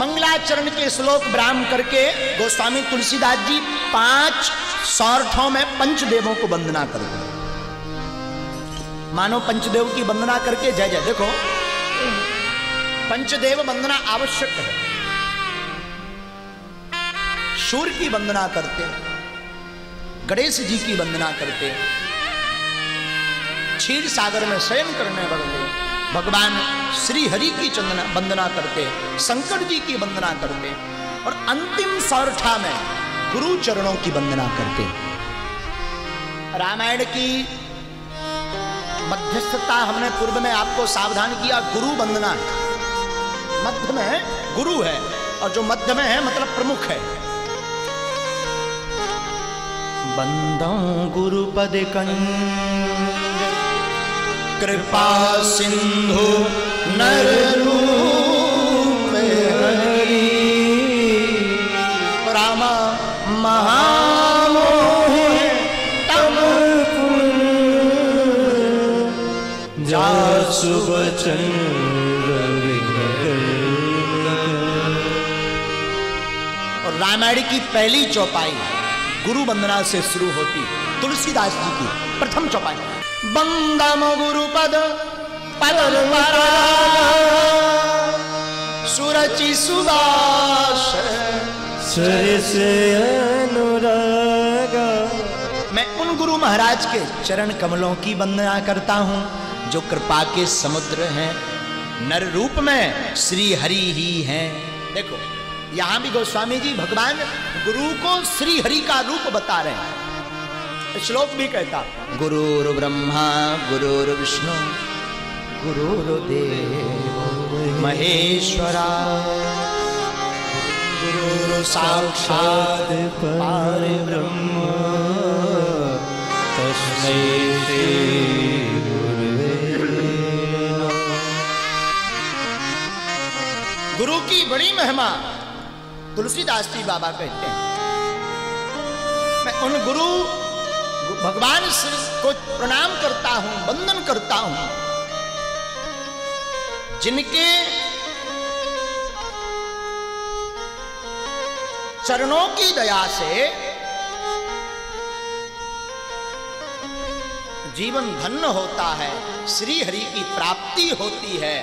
मंगलाचरण के श्लोक ब्राह्म करके गोस्वामी तुलसीदास जी पाँच सौरठों में पंचदेवों को वंदना करते मानो पंचदेव की वंदना करके जय जय। देखो, पंचदेव वंदना आवश्यक है। सूर्य की वंदना करते, गणेश जी की वंदना करते, क्षीर सागर में शयन करने वाले भगवान श्री हरि की चंदना वंदना करते, शंकर जी की वंदना करते और अंतिम सौरठा में गुरु चरणों की वंदना करते। रामायण की मध्यस्थता हमने पूर्व में आपको सावधान किया, गुरु वंदना। मध्य में गुरु है और जो मध्य में है मतलब प्रमुख है। बंदों गुरुपद कंज कृपा सिंधु नर रूप हरि। रामा महामोह तम जासु बचन और रामायण की पहली चौपाई गुरु वंदना से शुरू होती तुलसीदास जी की प्रथम चौपाई। बंदम गुरुपद पद सुरचि अनुरागा। मैं उन गुरु महाराज के चरण कमलों की वंदना करता हूँ जो कृपा के समुद्र हैं। नर रूप में श्री हरि ही हैं। देखो यहाँ भी गोस्वामी जी भगवान गुरु को श्री हरि का रूप बता रहे हैं। श्लोक भी कहता। गुरु ब्रह्मा गुरु विष्णु गुरुदेव महेश्वरा। गुरु साक्षात पार ब्रह्म तस्मै गुरु की बड़ी महिमा तुलसीदास जी बाबा कहते हैं। मैं उन गुरु भगवान श्री को प्रणाम करता हूँ, वंदन करता हूँ। जिनके चरणों की दया से जीवन धन्य होता है श्री हरि की प्राप्ति होती है,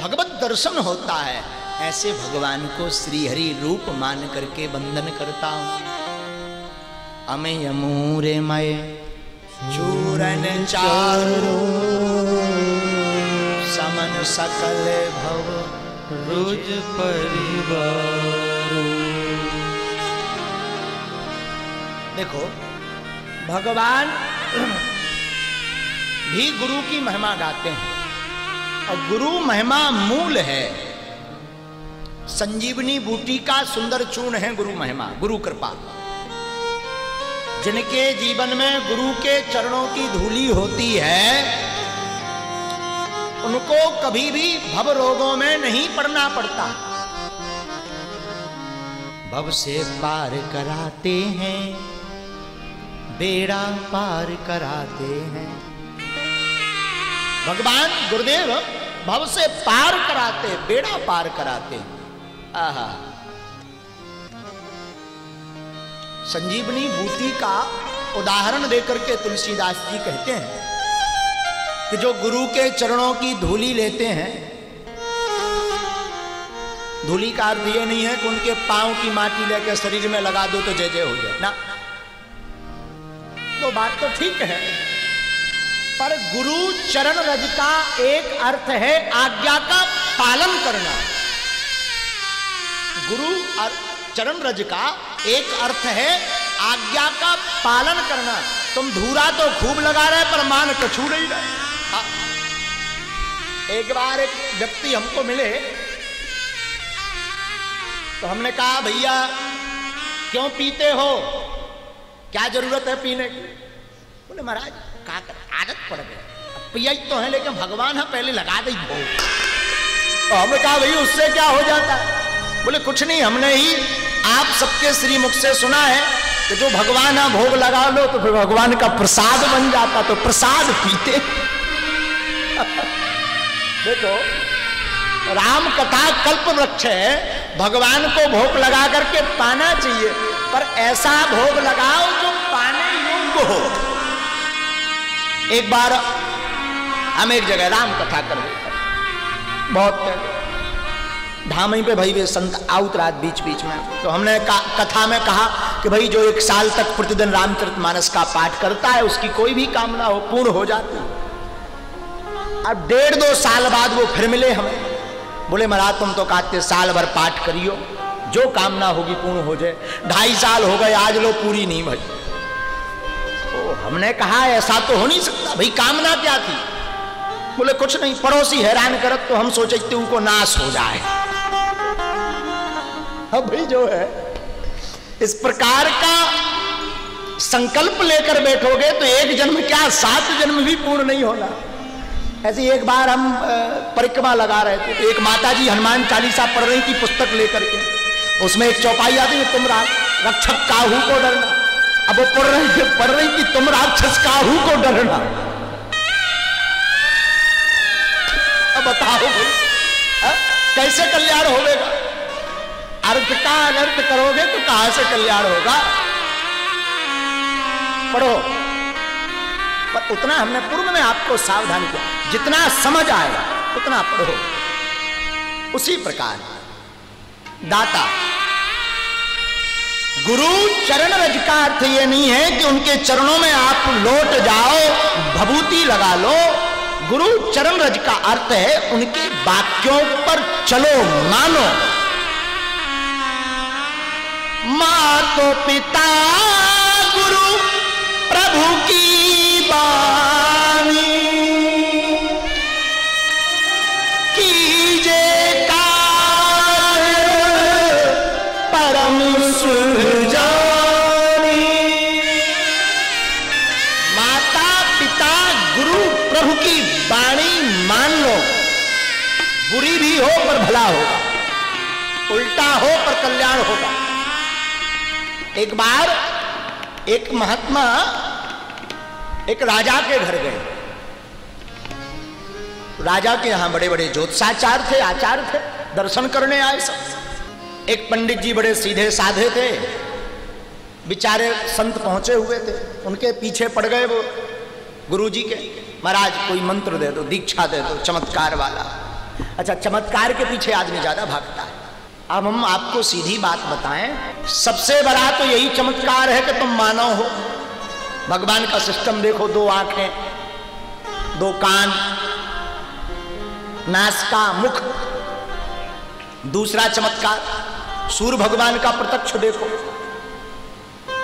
भगवत दर्शन होता है, ऐसे भगवान को श्री हरि रूप मान करके वंदन करता हूँ। अमेय मूरे मय। चूरन चारो, समन सकल भव, रोज परिवारो। देखो, भगवान भी गुरु की महिमा गाते हैं, और गुरु महिमा मूल है। संजीवनी बूटी का सुंदर चूर्ण है गुरु महिमा, गुरु कृपा। जिनके जीवन में गुरु के चरणों की धूली होती है, उनको कभी भी भव रोगों में नहीं पड़ना पड़ता। भव से पार कराते हैं, बेड़ा पार कराते हैं। भगवान गुरुदेव भव से पार कराते, बेड़ा पार कराते आहा। संजीवनी भूति का उदाहरण देकर के तुलसीदास जी कहते हैं कि जो गुरु के चरणों की धूली लेते हैं, धूली का अर्थ ये नहीं है कि उनके पाँव की माटी लेकर शरीर में लगा दो तो जय जय हो जाए। ना। तो बात तो ठीक है, पर गुरु चरण रज का एक अर्थ है आज्ञा का पालन करना। गुरु चरण रज का एक अर्थ है आज्ञा का पालन करना। तुम धूरा तो खूब लगा रहे, पर मान कछू नहीं रहे। हाँ। एक बार एक व्यक्ति हमको मिले तो हमने कहा, भैया, क्यों पीते हो? क्या ज़रूरत है पीने की? बोले, महाराज का आदत पड़ गई। पिया तो है, लेकिन भगवान है पहले लगा दी तो हमने कहा भैया उससे क्या हो जाता? बोले, कुछ नहीं, हमने ही आप सबके श्री मुख से सुना है कि जो भगवान भोग लगा लो तो फिर भगवान का प्रसाद बन जाता तो प्रसाद पीते। देखो, राम कथा कल्प वृक्ष है, भगवान को भोग लगा करके पाना चाहिए, पर ऐसा भोग लगाओ जो पाने योग्य हो। एक बार हम एक जगह राम कथा कर रहे बहुत पहले धामई पे भाई वे संत आउत रात बीच बीच में। तो हमने कथा में कहा कि भाई जो एक साल तक प्रतिदिन रामचरित मानस का पाठ करता है, उसकी कोई भी कामना हो, पूर्ण हो जाती अब डेढ़ दो साल बाद वो फिर मिले हमें। बोले, महाराज, तुम तो कहते साल भर पाठ करियो, जो कामना होगी पूर्ण हो जाए। ढाई साल हो गए, आज लो पूरी नहीं भाई। तो हमने कहा, ऐसा तो हो नहीं सकता, भाई कामना क्या थी? बोले, कुछ नहीं, पड़ोसी हैरान करत तो हम सोचे उनको नाश हो जाए। भाई जो है, इस प्रकार का संकल्प लेकर बैठोगे तो एक जन्म क्या, सात जन्म भी पूर्ण नहीं होना। ऐसे एक बार हम परिक्रमा लगा रहे थे तो एक माता जी हनुमान चालीसा पढ़ रही थी पुस्तक लेकर के। उसमें एक चौपाई आती है, तुम रक्षक काहू को डरना। अब वो पढ़ रही थी पढ़ रही थी तुम राक्षस काहू को डरना। अब बताओ भाई? कैसे कल्याण होगा? अर्थ का अनर्थ करोगे तो कहाँ से कल्याण होगा? पढ़ो। पर उतना हमने पूर्व में आपको सावधानी किया। जितना समझ आएगा, उतना पढ़ो। उसी प्रकार, दाता, गुरु चरण रज का अर्थ यह नहीं है कि उनके चरणों में आप लौट जाओ, भभूति लगा लो। गुरु चरण रज का अर्थ है उनके वाक्यों पर चलो, मानो। माँ तो पिता गुरु प्रभु की माता पिता गुरु प्रभु की वाणी मान लो। बुरी भी हो पर भला होगा। उल्टा हो पर कल्याण होगा। एक बार एक महात्मा एक राजा के घर गए। राजा के यहाँ बड़े बड़े ज्योतिषाचार थे, आचार थे, दर्शन करने आए सब। एक पंडित जी बड़े सीधे साधे थे, बेचारे संत पहुँचे हुए थे, उनके पीछे पड़ गए वो। गुरु जी के, महाराज, कोई मंत्र दे दो, दीक्षा दे दो, चमत्कार वाला। अच्छा चमत्कार के पीछे आदमी ज़्यादा भागता है। अब हम आपको सीधी बात बताएँ। सबसे बड़ा तो यही चमत्कार है कि तुम मानव हो। भगवान का सिस्टम देखो, दो आँखें, दो कान नासका मुख। दूसरा चमत्कार सूर्य भगवान का प्रत्यक्ष देखो।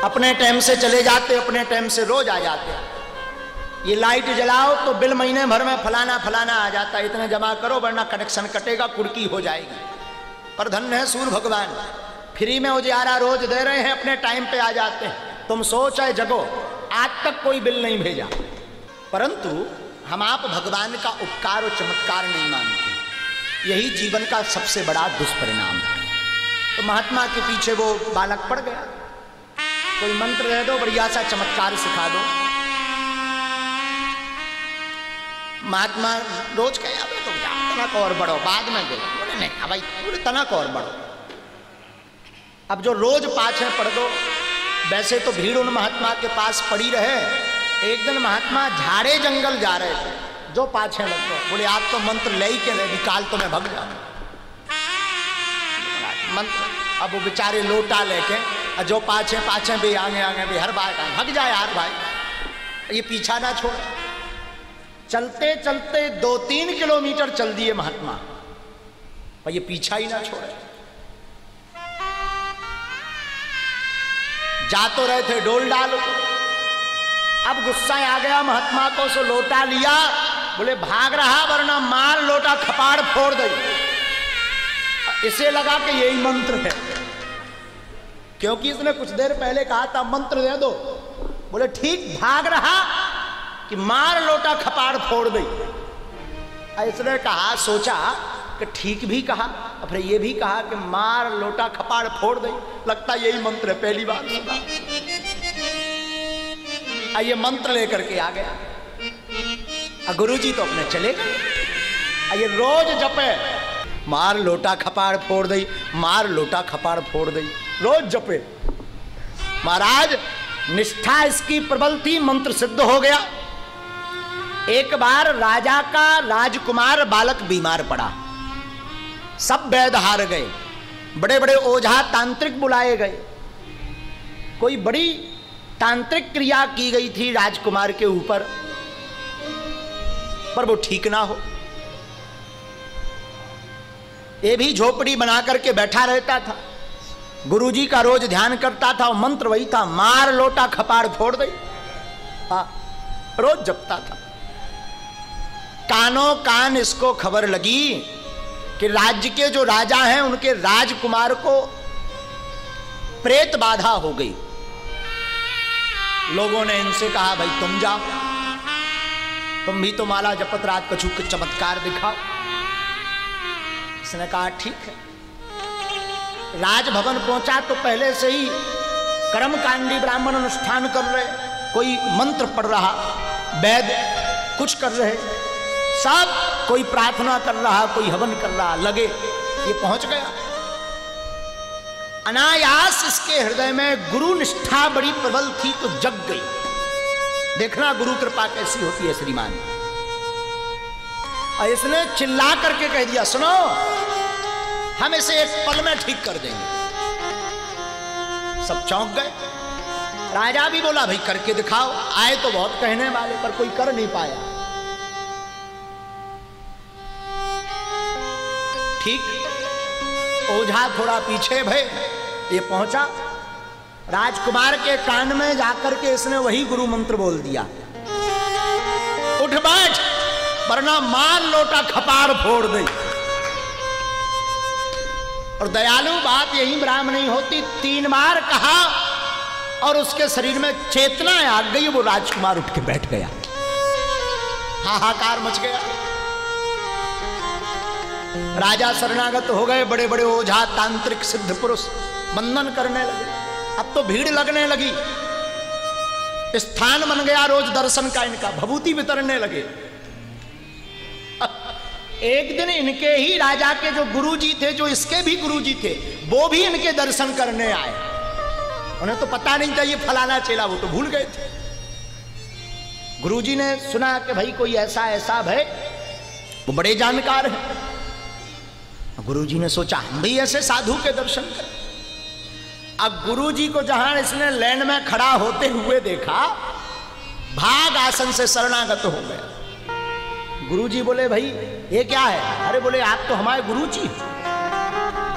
अपने टाइम से चले जाते, अपने टाइम से रोज आ जाते। ये लाइट जलाओ तो बिल महीने भर में फलाना फलाना आ जाता। है इतने जमा करो, वरना कनेक्शन कटेगा कुड़की हो जाएगी। पर धन्य है सूर्य भगवान। फ्री में उजियारा रोज दे रहे हैं, अपने टाइम पे आ जाते हैं। तुम सोच है जगो, आज तक कोई बिल नहीं भेजा। परंतु हम आप भगवान का उपकार और चमत्कार नहीं मानते। यही जीवन का सबसे बड़ा दुष्परिणाम है। तो महात्मा के पीछे वो बालक पड़ गया। कोई मंत्र दे दो, बढ़िया सा चमत्कार सिखा दो। महात्मा रोज कहे, अब तो तनक और बढ़ो, बाद में बोले, नहीं भाई, पूरे तनक और बढ़ो। अब जो रोज पाछे पढ़ दो, वैसे तो भीड़ उन महात्मा के पास पड़ी रहे। एक दिन महात्मा झाड़े जंगल जा रहे थे, जो पाछे लग गए। बोले, आप तो मंत्र ले ही के रहे, निकाल तो मैं भग जाऊँ। मंत्र, अब वो बेचारे लोटा लेके जो पाछे पाछे भी, आगे आगे भी, हर बार, भग जाए यार भाई। ये पीछा ना छोड़। चलते चलते दो तीन किलोमीटर चल दिए महात्मा। और ये पीछा ही ना छोड़े। जा तो रहे थे डोल डाल। अब गुस्सा आ गया महात्मा को, सो लोटा लिया। बोले, भाग रहा, वरना माल लोटा खपाड़ फोड़ दे। इसे लगा कि यही मंत्र है। क्योंकि इसने कुछ देर पहले कहा था, मंत्र दे दो। बोले, ठीक, भाग रहा कि मार लोटा खपाड़ फोड़ दे। इसने कहा, सोचा कि ठीक भी कहा, और फिर ये भी कहा कि मार लोटा खपाड़ फोड़ दे। लगता यही मंत्र है, पहली बार सुना। ये मंत्र लेकर के आ गया। गुरु जी तो अपने चले गए। ये रोज जपे, मार लोटा खपाड़ फोड़ दई मार लोटा खपाड़ फोड़ दई रोज जपे। महाराज, निष्ठा इसकी प्रबल थी मंत्र सिद्ध हो गया। एक बार राजा का राजकुमार बालक बीमार पड़ा। सब वैद हार गए। बड़े बड़े ओझा तांत्रिक बुलाए गए। कोई बड़ी तांत्रिक क्रिया की गई थी राजकुमार के ऊपर, पर वो ठीक ना हो। ये भी झोपड़ी बना करके बैठा रहता था। गुरुजी का रोज ध्यान करता था और मंत्र वही था, मार लोटा खपाड़ फोड़ दई हाँ रोज जपता था। कानों कान इसको खबर लगी कि राज्य के जो राजा हैं, उनके राजकुमार को प्रेत बाधा हो गई। लोगों ने इनसे कहा, भाई, तुम जाओ। तुम भी तो माला जपत, रात कछू के चमत्कार दिखाओ। इसने कहा, ठीक है। राजभवन पहुँचा तो पहले से ही कर्मकांडी ब्राह्मण अनुष्ठान कर रहे कोई मंत्र पढ़ रहा, वैद कुछ कर रहे सब कोई प्रार्थना कर रहा, कोई हवन कर रहा, लगे। ये पहुँच गया। अनायास इसके हृदय में गुरु निष्ठा बड़ी प्रबल थी तो जग गई। देखना गुरु कृपा कैसी होती है, श्रीमान। और इसने चिल्ला करके कह दिया, सुनो, हम इसे एक पल में ठीक कर देंगे। सब चौंक गए। राजा भी बोला, भाई, करके दिखाओ। आए तो बहुत कहने वाले, पर कोई कर नहीं पाया। ठीक? ओझा थोड़ा पीछे भय, ये पहुँचा। राजकुमार के कान में जाकर के इसने वही गुरु मंत्र बोल दिया। उठ बैठ, वरना मार लोटा खपार फोड़ दे। और दयालु, बात यही ब्राह्म नहीं होती। तीन बार कहा, और उसके शरीर में चेतना आ गई, वो राजकुमार उठ के बैठ गया। हाहाकार मच गया। राजा शरणागत हो गए बड़े बड़े ओझा, तांत्रिक सिद्ध पुरुष बंधन करने लगे। अब तो भीड़ लगने लगी। स्थान बन गया, रोज दर्शन का इनका, भभूति वितरने लगे। एक दिन इनके ही राजा के जो गुरुजी थे, जो इसके भी गुरुजी थे, वो भी इनके दर्शन करने आए। उन्हें तो पता नहीं था ये फलाना चेला, वो तो भूल गए थे। गुरुजी ने सुना कि भाई कोई ऐसा ऐसा है वो बड़े जानकार है। गुरुजी ने सोचा, हम भी ऐसे साधु के दर्शन करें। अब गुरुजी को जहाँ इसने लैंड में खड़ा होते हुए देखा, भाग आसन से शरणागत हो गया गुरुजी बोले, भाई, ये क्या है? अरे बोले, आप तो हमारे गुरु गुरुजी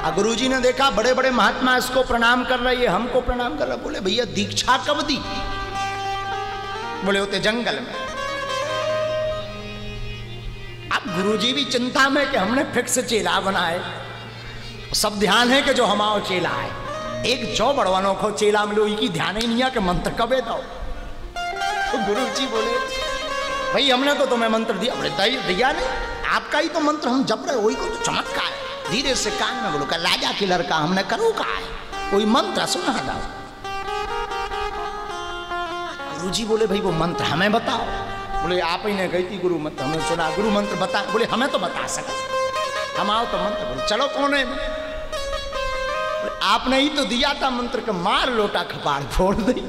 और गुरुजी ने देखा बड़े बड़े महात्मा इसको प्रणाम कर रहे, ये हमको प्रणाम कर रहे। बोले, भैया, दीक्षा कब दी? बोले, होते जंगल में। अब गुरुजी भी चिंता में कि हमने फिक्स चेला बनाए। सब ध्यान है कि जो हमारो चेला है, एक जो बड़वानों को चेला मिलो की ध्यान ही नहीं है कि मंत्र कबे दो तो गुरु जी बोले, भाई, हमने तो तुम्हें मंत्र दिया। बोले दिया नहीं आपका ही तो मंत्र, हम जप रहे वही को तो चमत्कार है। धीरे से कान में बोलो का राजा की लड़का हमने करो का है, कोई मंत्र सुना दो गुरु जी बोले, भाई, वो मंत्र हमें बताओ। बोले, आप ही ने गई थी गुरु मंत्र हमें सुना, गुरु मंत्र बता, बोले, हमें तो बता सका। हम आओ तो मंत्र बोले, चलो कोने में आपने ही तो दिया था मंत्र का मार लोटा खपाड़ फोड़ दी।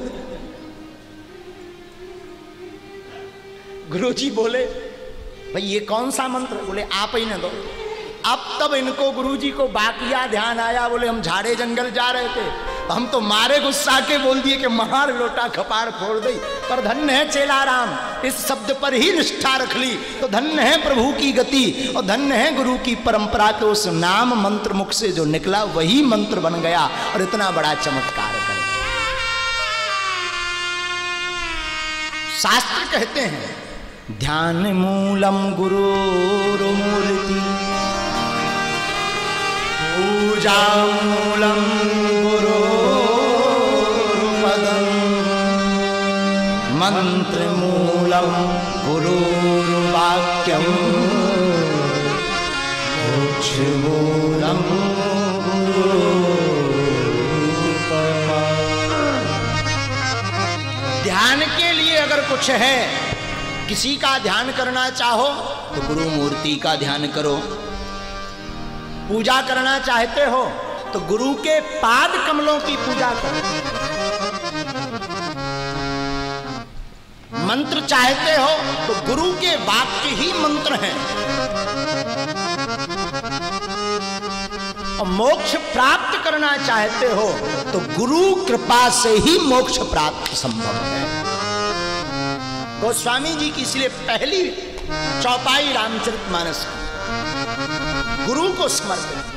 गुरुजी बोले, भाई, ये कौन सा मंत्र? बोले, आप ही ने दो। अब तब इनको गुरुजी को बाकिया ध्यान आया, बोले, हम झाड़े जंगल जा रहे थे। हम तो मारे गुस्सा के बोल दिए कि महार लोटा खपाड़ फोड़ दी पर धन्य है चेला राम इस शब्द पर ही निष्ठा रख ली। तो धन्य है प्रभु की गति, और धन्य है गुरु की परंपरा के उस नाम मंत्र मुख से जो निकला, वही मंत्र बन गया, और इतना बड़ा चमत्कार कर शास्त्र कहते हैं, ध्यान मूलम गुरु मूर्ति पूजा मूलम मंत्र मूलम गुरु वाक्यम मोक्ष मूलम ध्यान के लिए अगर कुछ है, किसी का ध्यान करना चाहो तो गुरु मूर्ति का ध्यान करो। पूजा करना चाहते हो तो गुरु के पाद कमलों की पूजा करो। मंत्र चाहते हो तो गुरु के वाक्य ही मंत्र हैं। और मोक्ष प्राप्त करना चाहते हो तो गुरु कृपा से ही मोक्ष प्राप्त संभव है। गोस्वामी जी की इसलिए पहली चौपाई रामचरित मानस गुरु को समर्पित।